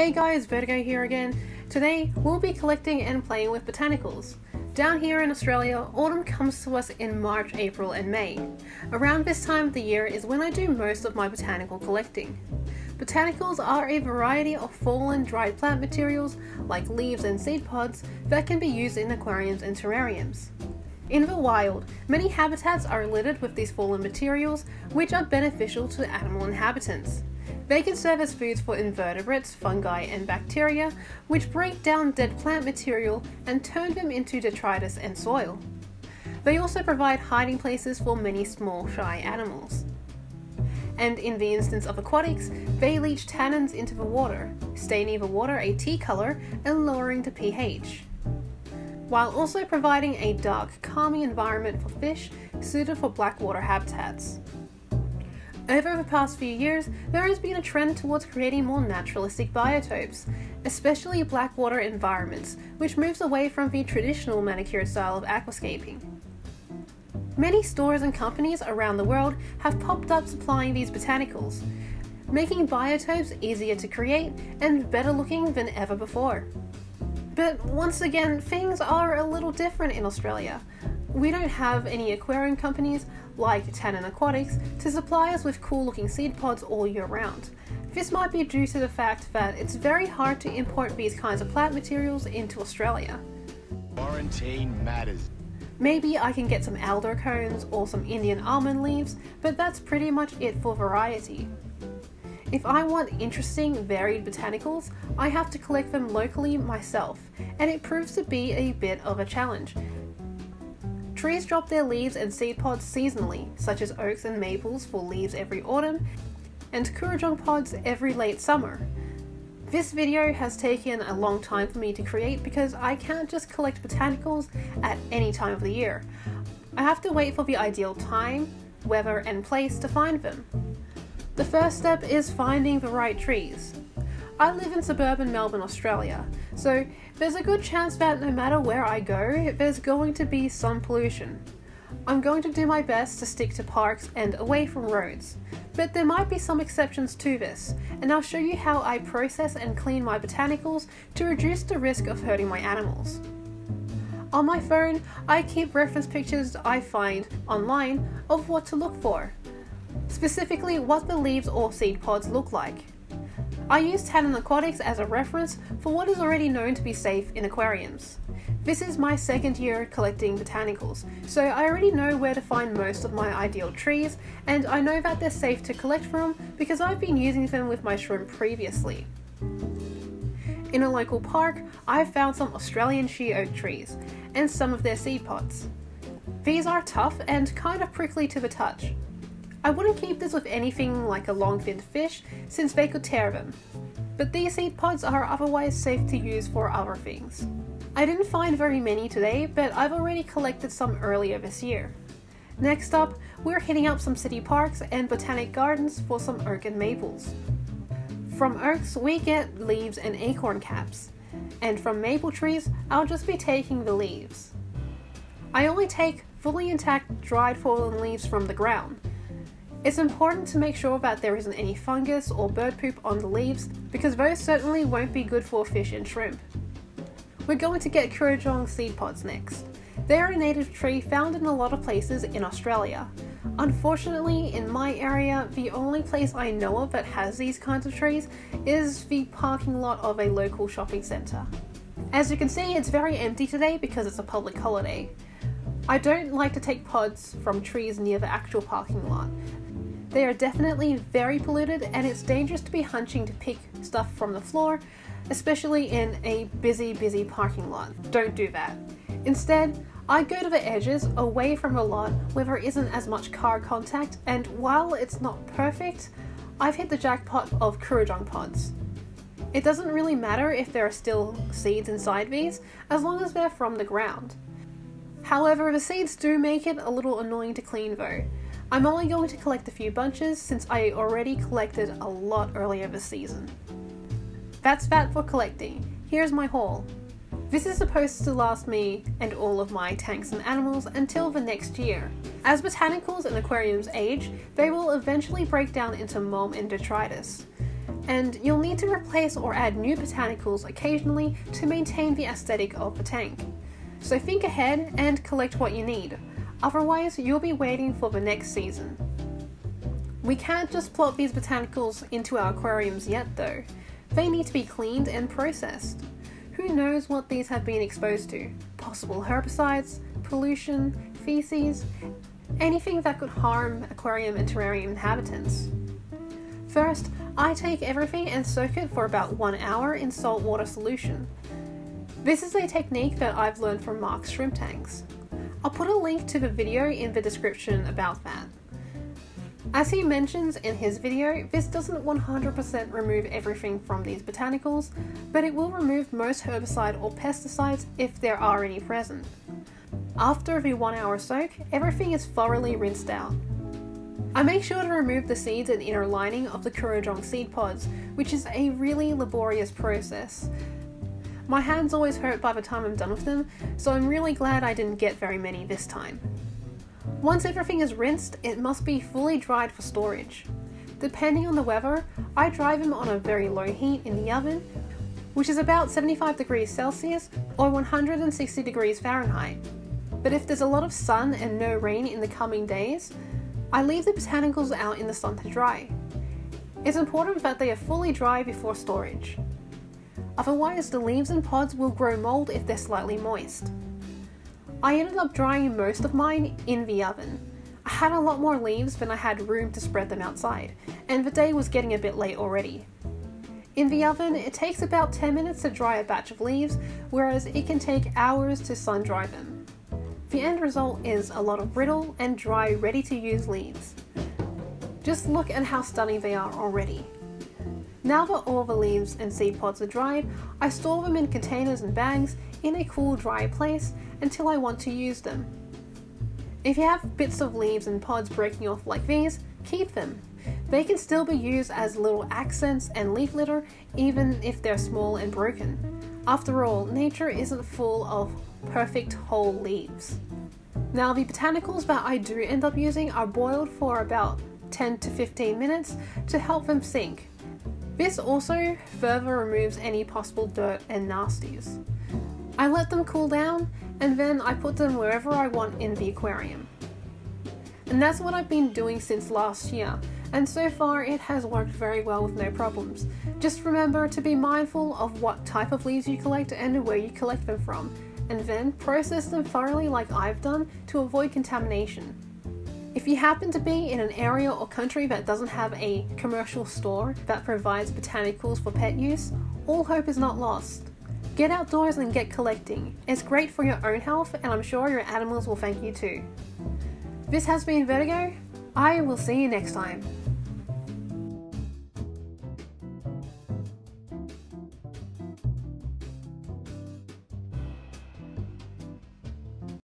Hey guys, Vertigo here again. Today we'll be collecting and playing with botanicals. Down here in Australia, autumn comes to us in March, April, and May. Around this time of the year is when I do most of my botanical collecting. Botanicals are a variety of fallen dried plant materials like leaves and seed pods that can be used in aquariums and terrariums. In the wild, many habitats are littered with these fallen materials which are beneficial to animal inhabitants. They can serve as foods for invertebrates, fungi, and bacteria, which break down dead plant material and turn them into detritus and soil. They also provide hiding places for many small, shy animals. And in the instance of aquatics, they leach tannins into the water, staining the water a tea colour and lowering the pH. While also providing a dark, calming environment for fish suited for blackwater habitats. Over the past few years, there has been a trend towards creating more naturalistic biotopes, especially blackwater environments, which moves away from the traditional manicured style of aquascaping. Many stores and companies around the world have popped up supplying these botanicals, making biotopes easier to create and better looking than ever before. But once again, things are a little different in Australia. We don't have any aquarium companies like Tannin Aquatics to supply us with cool looking seed pods all year round. This might be due to the fact that it's very hard to import these kinds of plant materials into Australia. Quarantine matters. Maybe I can get some alder cones or some Indian almond leaves, but that's pretty much it for variety. If I want interesting, varied botanicals, I have to collect them locally myself, and it proves to be a bit of a challenge Trees drop their leaves and seed pods seasonally, such as oaks and maples for leaves every autumn, and kurrajong pods every late summer. This video has taken a long time for me to create because I can't just collect botanicals at any time of the year. I have to wait for the ideal time, weather, and place to find them. The first step is finding the right trees. I live in suburban Melbourne, Australia, so there's a good chance that no matter where I go, there's going to be some pollution. I'm going to do my best to stick to parks and away from roads, but there might be some exceptions to this, and I'll show you how I process and clean my botanicals to reduce the risk of hurting my animals. On my phone, I keep reference pictures I find online of what to look for, specifically what the leaves or seed pods look like. I use Tannin Aquatics as a reference for what is already known to be safe in aquariums. This is my second year collecting botanicals, so I already know where to find most of my ideal trees, and I know that they're safe to collect from because I've been using them with my shrimp previously. In a local park, I've found some Australian she oak trees, and some of their seed pods. These are tough and kind of prickly to the touch, I wouldn't keep this with anything like a long-finned fish since they could tear them, but these seed pods are otherwise safe to use for other things. I didn't find very many today, but I've already collected some earlier this year. Next up, we're hitting up some city parks and botanic gardens for some oak and maples. From oaks, we get leaves and acorn caps, and from maple trees, I'll just be taking the leaves. I only take fully intact dried fallen leaves from the ground, it's important to make sure that there isn't any fungus or bird poop on the leaves because those certainly won't be good for fish and shrimp. We're going to get Kurrajong seed pods next. They're a native tree found in a lot of places in Australia. Unfortunately, in my area, the only place I know of that has these kinds of trees is the parking lot of a local shopping centre. As you can see, it's very empty today because it's a public holiday. I don't like to take pods from trees near the actual parking lot, they are definitely very polluted and it's dangerous to be hunching to pick stuff from the floor, especially in a busy, busy parking lot. Don't do that. Instead, I go to the edges, away from the lot where there isn't as much car contact, and while it's not perfect, I've hit the jackpot of Kurrajong pods. It doesn't really matter if there are still seeds inside these, as long as they're from the ground. However, the seeds do make it a little annoying to clean though, I'm only going to collect a few bunches since I already collected a lot earlier this season. That's that for collecting. Here's my haul. This is supposed to last me and all of my tanks and animals until the next year. As botanicals and aquariums age, they will eventually break down into mold and detritus. and you'll need to replace or add new botanicals occasionally to maintain the aesthetic of the tank. So think ahead and collect what you need, otherwise, you'll be waiting for the next season. We can't just plop these botanicals into our aquariums yet, though. They need to be cleaned and processed. Who knows what these have been exposed to? Possible herbicides, pollution, feces, anything that could harm aquarium and terrarium inhabitants. First, I take everything and soak it for about one hour in salt water solution. This is a technique that I've learned from Mark's shrimp tanks. I'll put a link to the video in the description about that. As he mentions in his video, this doesn't 100% remove everything from these botanicals, but it will remove most herbicide or pesticides if there are any present. After the one hour soak, everything is thoroughly rinsed out. I make sure to remove the seeds and inner lining of the Kurrajong seed pods, which is a really laborious process. My hands always hurt by the time I'm done with them, so I'm really glad I didn't get very many this time. Once everything is rinsed, it must be fully dried for storage. Depending on the weather, I dry them on a very low heat in the oven, which is about 75 degrees Celsius or 160 degrees Fahrenheit. But if there's a lot of sun and no rain in the coming days, I leave the botanicals out in the sun to dry. It's important that they are fully dry before storage. Otherwise, the leaves and pods will grow mold if they're slightly moist. I ended up drying most of mine in the oven. I had a lot more leaves than I had room to spread them outside, and the day was getting a bit late already. In the oven, it takes about 10 minutes to dry a batch of leaves, whereas it can take hours to sun dry them. The end result is a lot of brittle and dry, ready to use leaves. Just look at how stunning they are already. Now that all the leaves and seed pods are dried, I store them in containers and bags in a cool, dry place until I want to use them. If you have bits of leaves and pods breaking off like these, keep them. They can still be used as little accents and leaf litter even if they're small and broken. After all, nature isn't full of perfect whole leaves. Now, the botanicals that I do end up using are boiled for about 10 to 15 minutes to help them sink. This also further removes any possible dirt and nasties. I let them cool down and then I put them wherever I want in the aquarium. And that's what I've been doing since last year, and so far it has worked very well with no problems. Just remember to be mindful of what type of leaves you collect and where you collect them from, and then process them thoroughly like I've done to avoid contamination. If you happen to be in an area or country that doesn't have a commercial store that provides botanicals for pet use, all hope is not lost. Get outdoors and get collecting. It's great for your own health, and I'm sure your animals will thank you too. This has been Vertigo. I will see you next time.